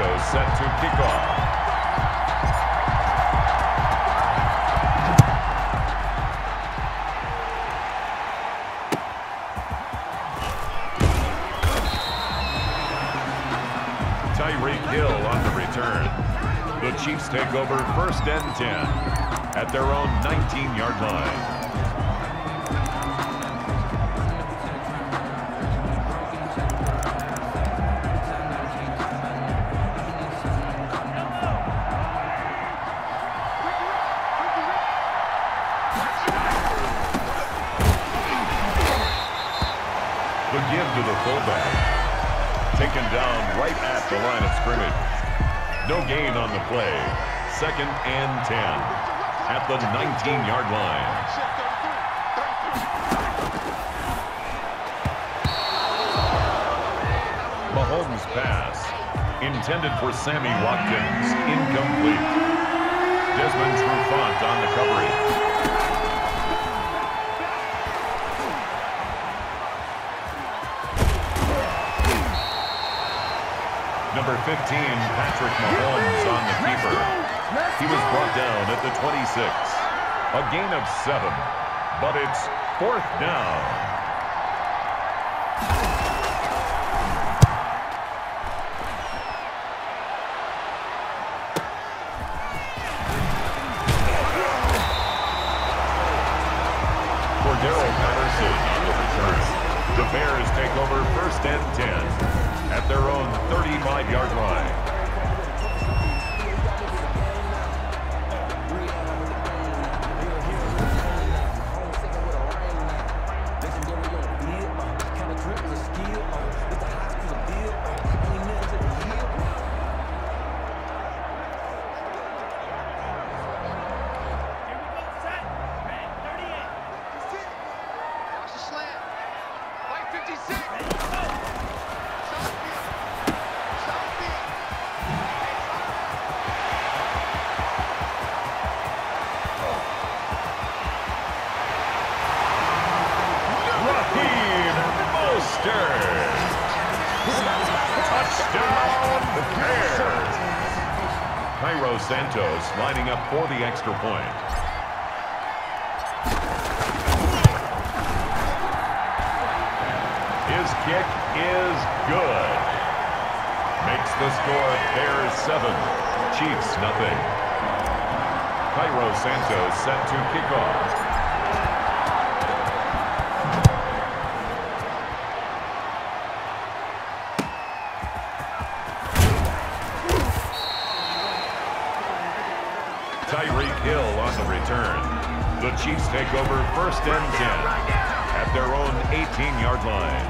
Set to kick off. Tyreek Hill on the return. The Chiefs take over first and 10 at their own 19-yard line. To the fullback. Taken down right at the line of scrimmage. No gain on the play. Second and 10 at the 19-yard line. Mahomes pass. Intended for Sammy Watkins. Incomplete. Desmond Trufant on the coverage. Patrick Mahomes on the keeper. He was brought down at the 26. A gain of seven, but it's fourth down. Cordarrelle Patterson on the return. The Bears take over first and 10 at their own 35-yard line. For the extra point. His kick is good. Makes the score Bears 7, Chiefs nothing. Cairo Santos set to kick off. Take over first and 10 at their own 18-yard line.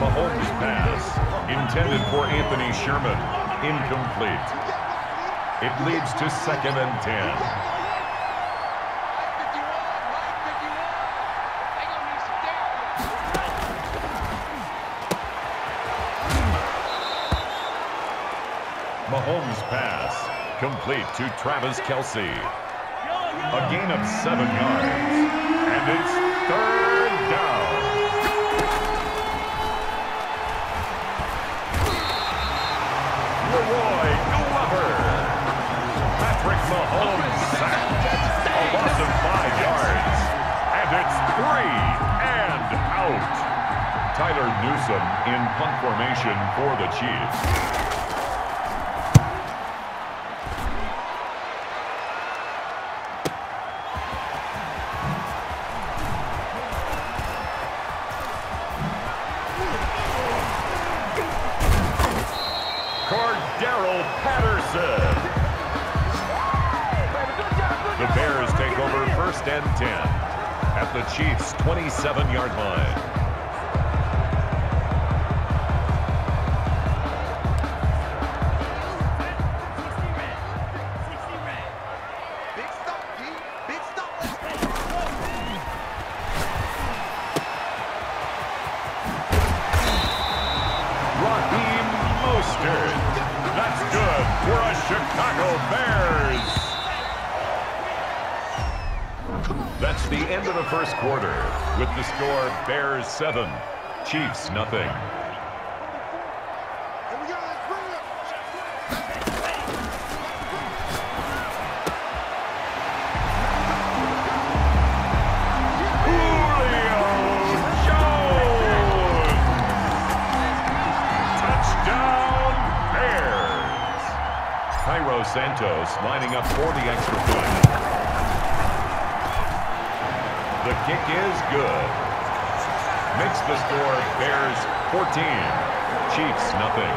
Mahomes pass intended for Anthony Sherman. Incomplete. It leads to second and 10. Pass complete to Travis Kelce. A gain of seven yards. And it's third down. Leroy Glover. Patrick Mahomes sacked. A loss of five yards. And it's three and out. Tyler Newsome in punt formation for the Chiefs. 10 at the Chiefs' 27-yard line. That's the end of the first quarter with the score Bears 7, Chiefs nothing. Santos lining up for the extra point. The kick is good. Makes the score Bears 14, Chiefs nothing.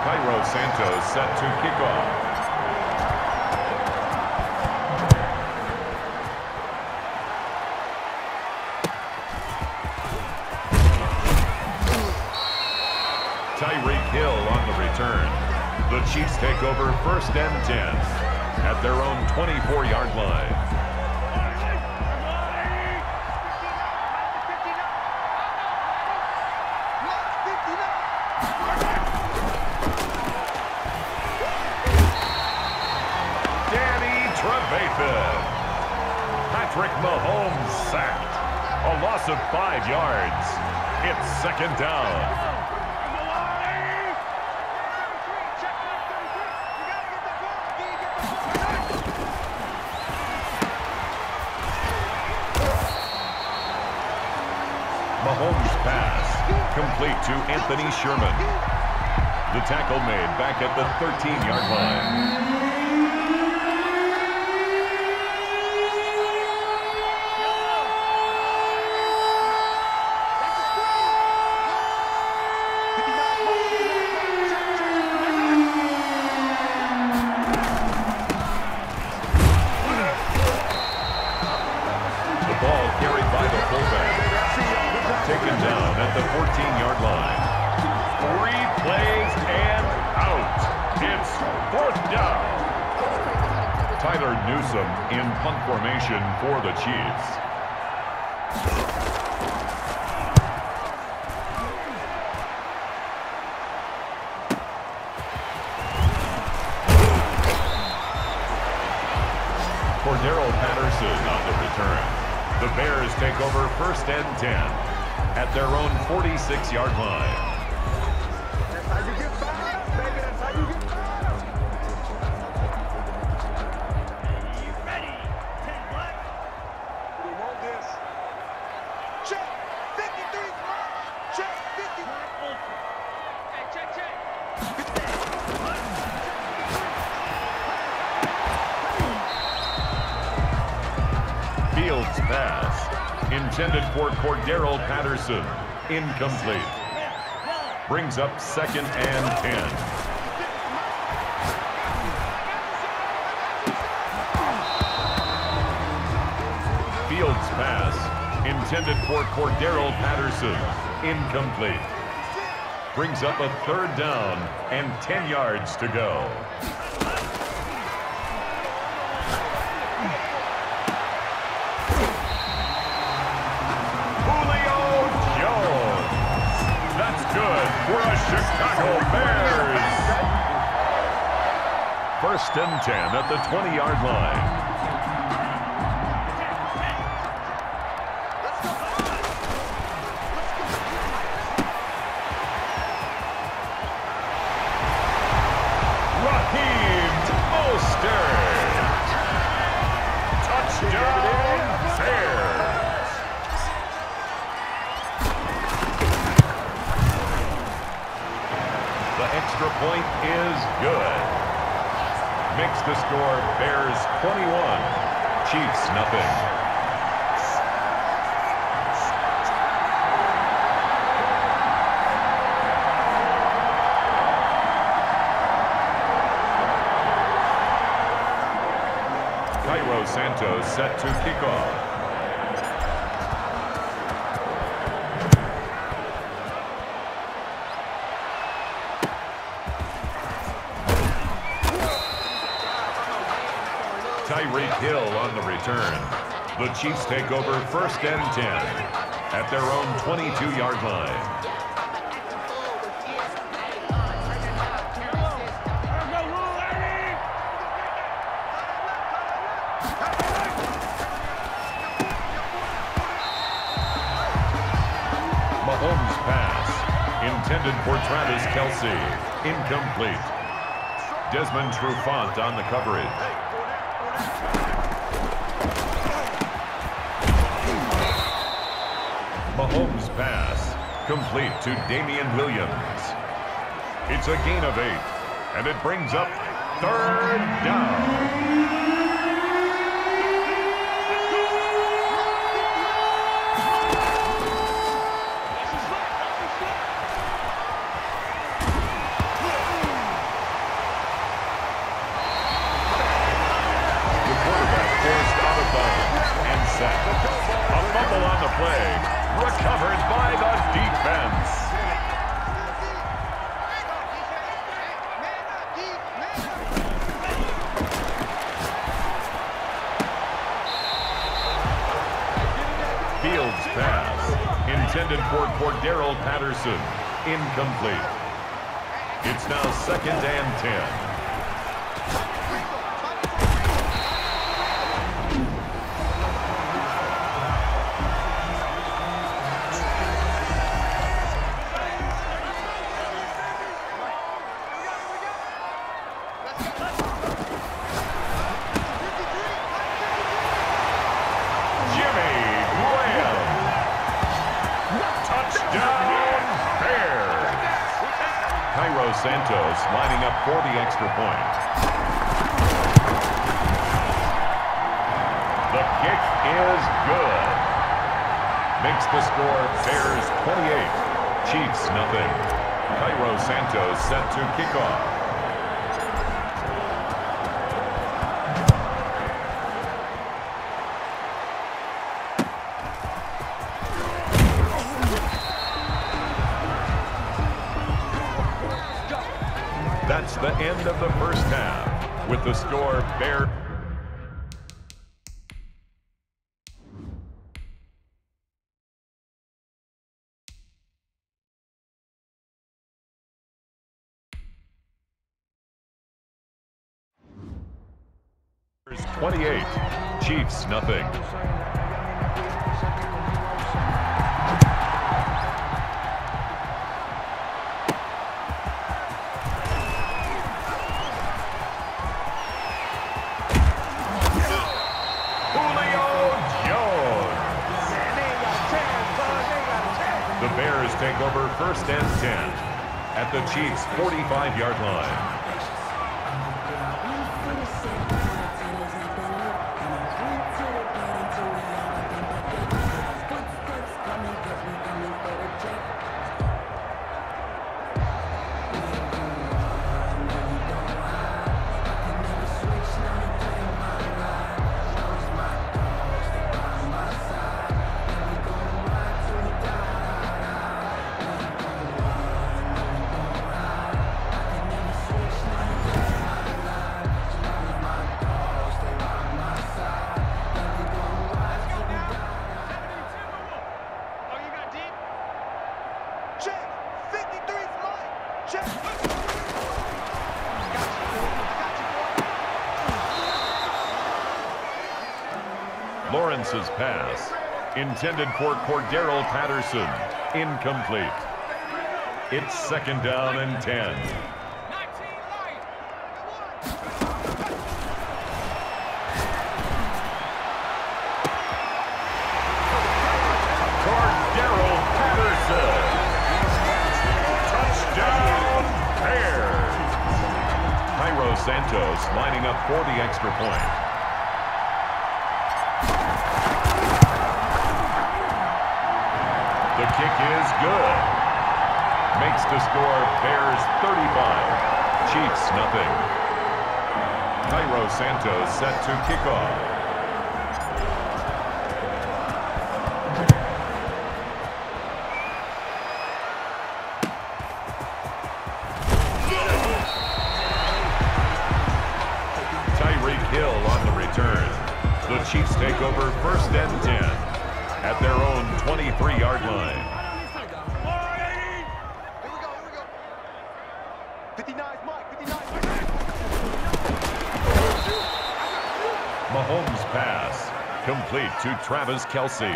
Cairo Santos set to kick off. Tyreek Hill on the return. The Chiefs take over first and 10 at their own 24-yard line. Second down. Mahomes pass. Complete to Anthony Sherman. The tackle made back at the 13-yard line. Tyler Newsome in punt formation for the Chiefs. Cordarrelle Patterson on the return. The Bears take over first and 10 at their own 46-yard line. Pass intended for Cordarrelle Patterson. Incomplete. Brings up second and 10. Fields pass intended for Cordarrelle Patterson. Incomplete. Brings up a third down and 10 yards to go. Chicago Bears. First and 10 at the 20-yard line. Cairo Santos set to kick off. Tyreek Hill on the return. The Chiefs take over first and 10 at their own 22-yard line. Travis Kelce. Incomplete. Desmond Trufant on the coverage. Mahomes pass. Complete to Damien Williams. It's a gain of eight, and it brings up third down. Intended for Cordarrelle Patterson, incomplete. It's now second and 10. For the extra point. The kick is good. Makes the score Bears 28, Chiefs nothing. Cairo Santos set to kick Bear. 28, Chiefs nothing. Take over first and 10 at the Chiefs' 45-yard line. Lawrence's pass, intended for Cordarrelle Patterson, incomplete. It's second down and 10. Cordarrelle Patterson. Touchdown. Cairo Santos lining up for the extra point. Kick is good. Makes the score Bears 35, Chiefs nothing. Cairo Santos set to kick off. Tyreek Hill on the return. The Chiefs take over first and 10 at their own 23-yard line. Here we go. Here we go. 59 's Mike. 59 's Mike. Mahomes pass, complete to Travis Kelce.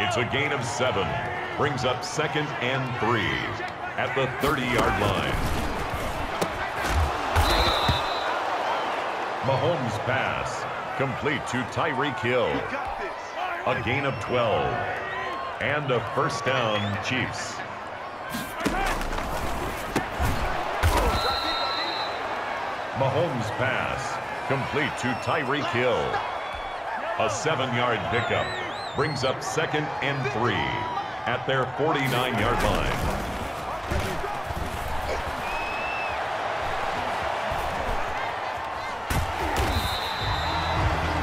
It's a gain of seven, brings up second and three at the 30-yard line. Mahomes pass, complete to Tyreek Hill. A gain of 12 and a first down Chiefs. Mahomes pass, complete to Tyreek Hill. A seven-yard pickup brings up second and three at their 49-yard line.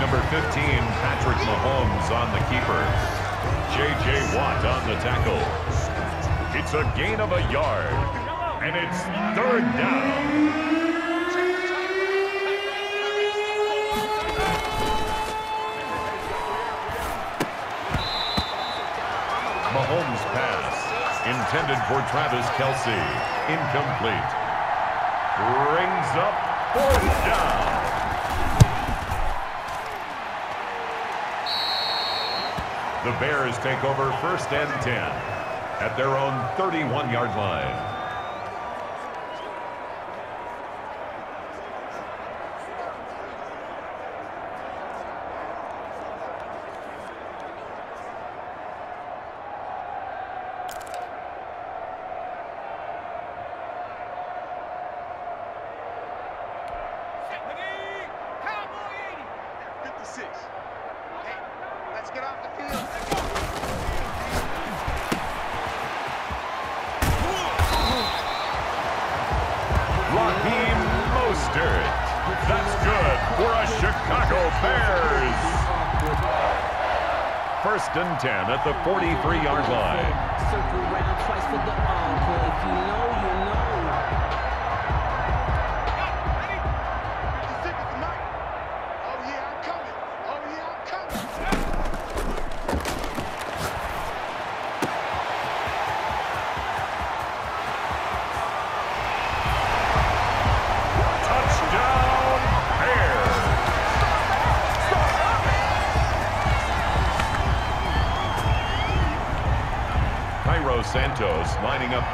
Number 15, Patrick Mahomes on the keeper. J.J. Watt on the tackle. It's a gain of a yard, and it's third down. Mahomes pass. Intended for Travis Kelce. Incomplete. Brings up fourth down. The Bears take over first and 10 at their own 31-yard line. First and 10 at the 43-yard line. Circle round twice for the encore. If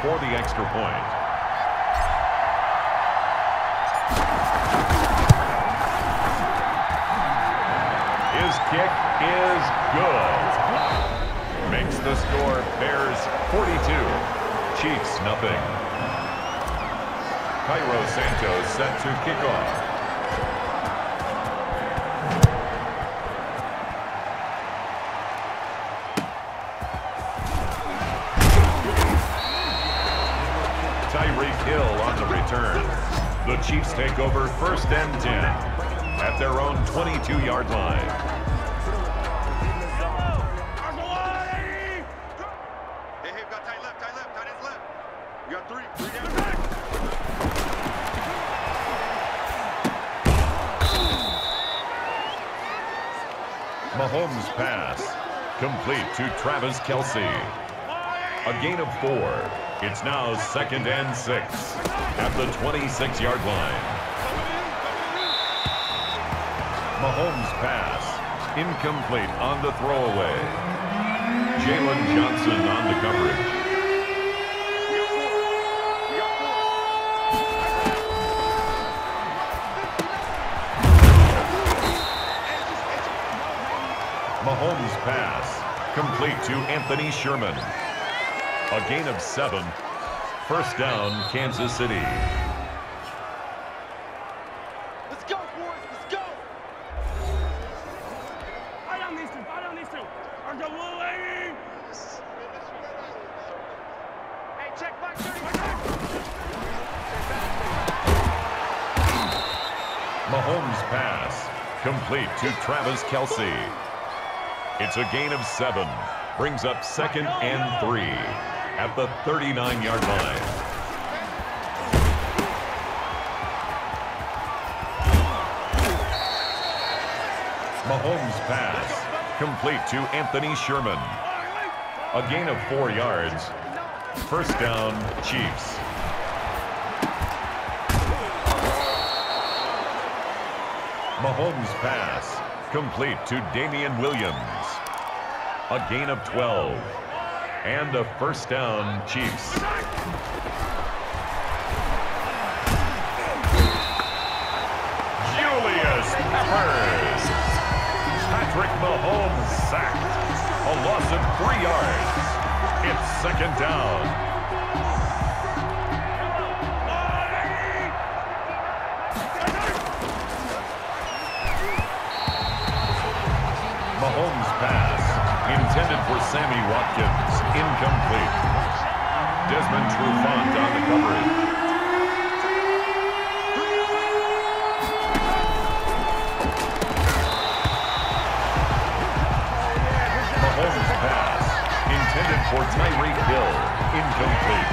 for the extra point. His kick is good. Makes the score Bears 42, Chiefs nothing. Cairo Santos set to kick off. The Chiefs take over first and 10 at their own 22-yard line. Mahomes pass, complete to Travis Kelce. A gain of four. It's now second and six at the 26-yard line. Mahomes pass. Incomplete on the throwaway. Jaylon Johnson on the coverage. Mahomes pass. Complete to Anthony Sherman. A gain of seven. First down, Kansas City. Let's go, boys. Let's go. down these two. down these two. Hey, check back 30. Mahomes pass. Complete to Travis Kelce. It's a gain of seven. Brings up second and three at the 39-yard line. Mahomes pass, complete to Anthony Sherman. A gain of four yards. First down, Chiefs. Mahomes' pass, complete to Damien Williams. A gain of 12. And a first down, Chiefs. Julius Peppers. Patrick Mahomes sacked. A loss of three yards. It's second down. Mahomes' pass, intended for Sammy Watkins, incomplete. Desmond Trufant on the coverage. Mahomes' pass, intended for Tyreek Hill, incomplete.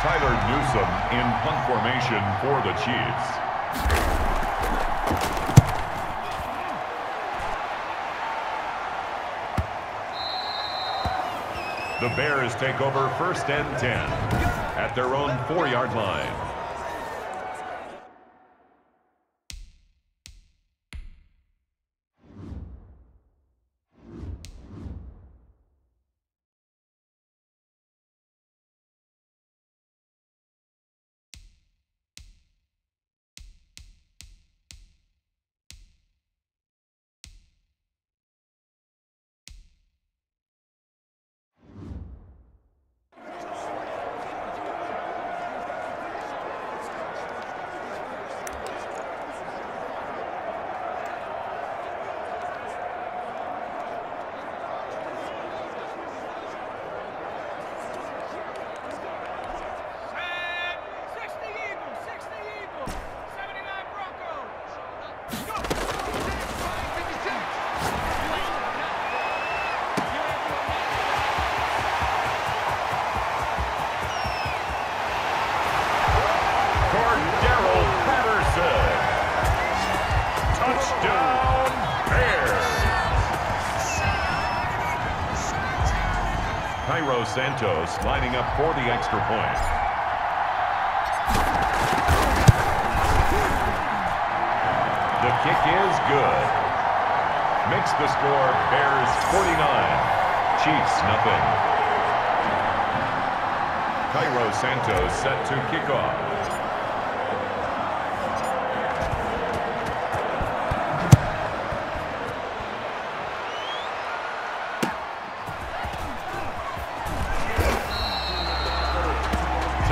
Tyler Newsome in punt formation for the Chiefs. The Bears take over first and 10 at their own four-yard line. Santos lining up for the extra point. The kick is good. Makes the score Bears 49, Chiefs nothing. Cairo Santos set to kick off.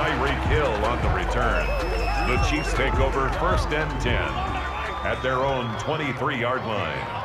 Tyreek Hill on the return. The Chiefs take over first and 10 at their own 23-yard line.